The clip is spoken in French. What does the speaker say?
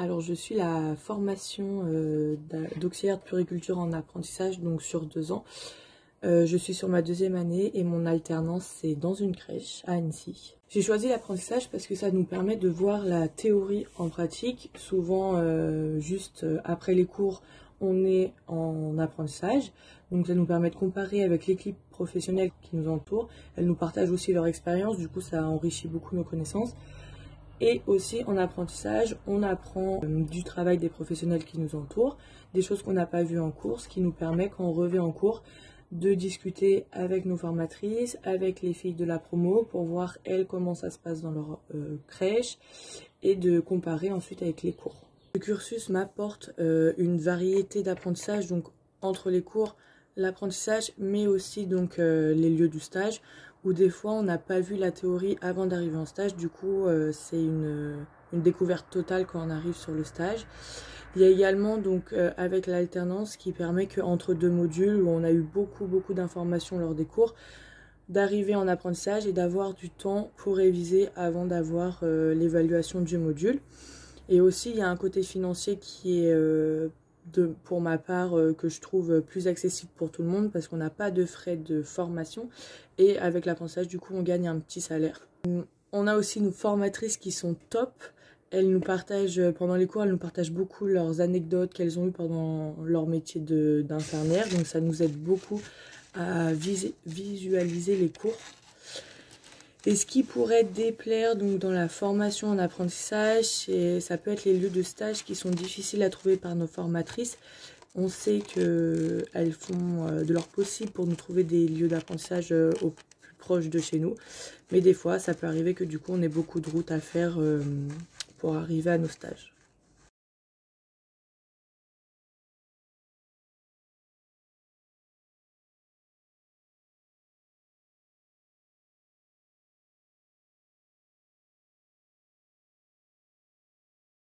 Alors je suis la formation euh, d'auxiliaire de puriculture en apprentissage, donc sur deux ans. Euh, je suis sur ma deuxième année et mon alternance c'est dans une crèche à Annecy. J'ai choisi l'apprentissage parce que ça nous permet de voir la théorie en pratique. Souvent, euh, juste après les cours, on est en apprentissage. Donc ça nous permet de comparer avec l'équipe professionnelle qui nous entoure. Elles nous partagent aussi leur expérience, du coup ça enrichit beaucoup nos connaissances. Et aussi en apprentissage, on apprend euh, du travail des professionnels qui nous entourent, des choses qu'on n'a pas vues en cours, ce qui nous permet quand on revient en cours de discuter avec nos formatrices, avec les filles de la promo pour voir elles comment ça se passe dans leur euh, crèche et de comparer ensuite avec les cours. Le cursus m'apporte euh, une variété d'apprentissage donc entre les cours, l'apprentissage mais aussi donc les lieux du stage où des fois on n'a pas vu la théorie avant d'arriver en stage, du coup euh, c'est une, découverte totale quand on arrive sur le stage. Il y a également donc euh, avec l'alternance qui permet qu'entre deux modules où on a eu beaucoup beaucoup d'informations lors des cours, d'arriver en apprentissage et d'avoir du temps pour réviser avant d'avoir euh, l'évaluation du module. Et aussi il y a un côté financier qui est pour ma part euh, que je trouve plus accessible pour tout le monde parce qu'on n'a pas de frais de formation et avec l'apprentissage du coup on gagne un petit salaire. On a aussi nos formatrices qui sont top. Elles nous partagent, pendant les cours, elles nous partagent beaucoup leurs anecdotes qu'elles ont eues pendant leur métier d'infirmière. Donc ça nous aide beaucoup à visualiser les cours. Et ce qui pourrait déplaire donc dans la formation en apprentissage, ça peut être les lieux de stage qui sont difficiles à trouver par nos formatrices. On sait qu'elles font euh, de leur possible pour nous trouver des lieux d'apprentissage euh, au plus proche de chez nous. Mais des fois, ça peut arriver que du coup, on ait beaucoup de routes à faire euh, pour arriver à nos stages.